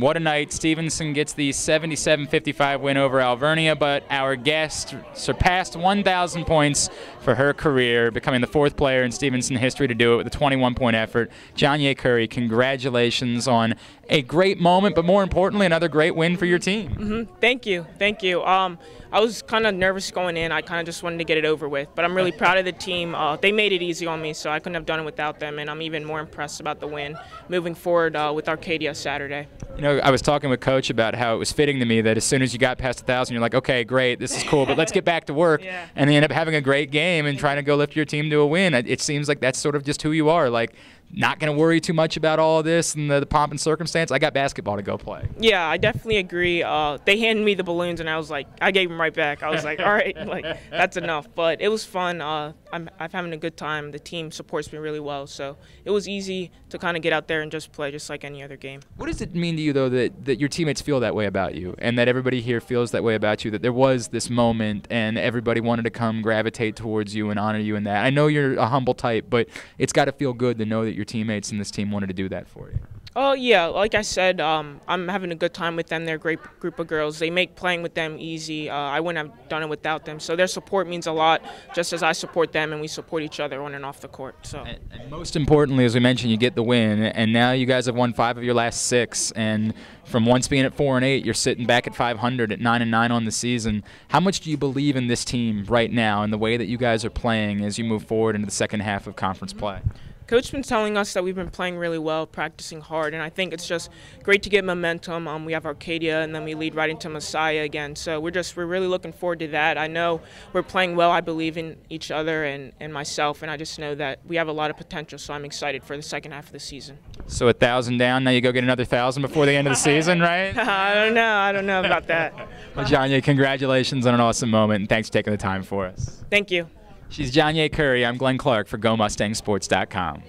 What a night. Stevenson gets the 77 55 win over Alvernia, but our guest surpassed 1,000 points for her career, becoming the fourth player in Stevenson history to do it with a 21 point effort. Jonyae Curry, congratulations on a great moment, but more importantly, another great win for your team. Mm-hmm. Thank you. Thank you. Um, I was kind of nervous going in. I kind of just wanted to get it over with, but I'm really proud of the team. Uh, they made it easy on me, so I couldn't have done it without them, and I'm even more impressed about the win moving forward uh, with Arcadia Saturday. You know, I was talking with Coach about how it was fitting to me that as soon as you got past a thousand, you're like, okay, great, this is cool, but let's get back to work, yeah. and they end up having a great game and trying to go lift your team to a win. It seems like that's sort of just who you are. Like, not going to worry too much about all of this and the, the, pomp and circumstance. I got basketball to go play. Yeah, I definitely agree. Uh, they handed me the balloons, and I was like, I gave them right back. I was like, all right, like that's enough. But it was fun. Uh, I'm, I'm having a good time. The team supports me really well, so it was easy to kind of get out there and just play, just like any other game. What does it mean to you, though, that, that your teammates feel that way about you, and that everybody here feels that way about you? That there was this moment, and everybody wanted to come gravitate towards you and honor you in that. I know you're a humble type, but it's got to feel good to know that your teammates and this team wanted to do that for you. Oh yeah, like I said, um, I'm having a good time with them. They're a great group of girls. They make playing with them easy. Uh, I wouldn't have done it without them. So their support means a lot, just as I support them, and we support each other on and off the court. So. And, and most importantly, as we mentioned, you get the win, and now you guys have won five of your last six, and from once being at four and eight, you're sitting back at 500 at nine and nine on the season. How much do you believe in this team right now and the way that you guys are playing as you move forward into the second half of conference play? Coach been telling us that we've been playing really well, practicing hard, and I think it's just great to get momentum. Um, we have Arcadia, and then we lead right into Messiah again. So we're just we're really looking forward to that. I know we're playing well. I believe in each other and, and myself, and I just know that we have a lot of potential. So I'm excited for the second half of the season. So a thousand down, now you go get another thousand before the end of the season, right? I don't know. I don't know about that. well, Jonyae, congratulations on an awesome moment, and thanks for taking the time for us. Thank you. She's Jonyae Curry. I'm Glenn Clark for GoMustangSports.com.